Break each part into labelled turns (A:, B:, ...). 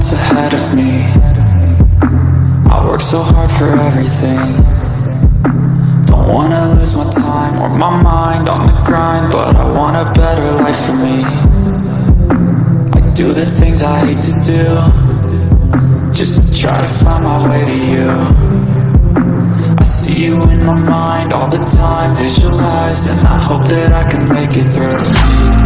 A: what's ahead of me. I work so hard for everything. Don't wanna lose my time or my mind on the grind But I want a better life for me. I do the things I hate to do Just to try to find my way to you. I see you in my mind all the time Visualize and I hope that I can make it through.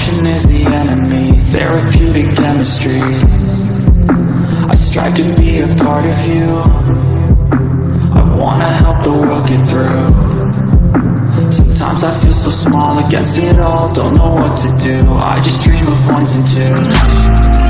A: Emotion is the enemy. Therapeutic chemistry. I strive to be a part of you. I wanna help the world get through. Sometimes I feel so small against it all. Don't know what to do. I just dream of ones and twos